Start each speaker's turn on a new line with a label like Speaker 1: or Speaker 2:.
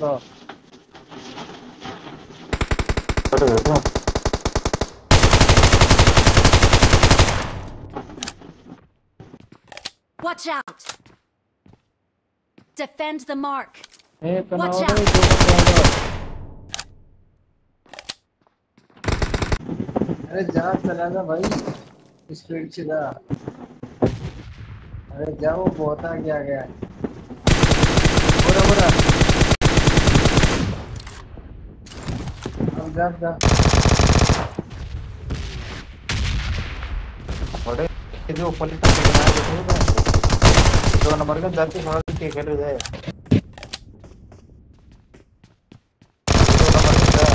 Speaker 1: Bro
Speaker 2: Watch out! Defend the mark.
Speaker 1: तो
Speaker 2: Watch out.
Speaker 1: अरे जा चला ना भाई स्पीड से जा अरे जाओ बहुत आगे आ गया जा जा।
Speaker 3: बड़े जो ऊपर टप्पे बनाए देखो दो नंबर का जाती थोड़ा टेकल हो जाए दो नंबर का।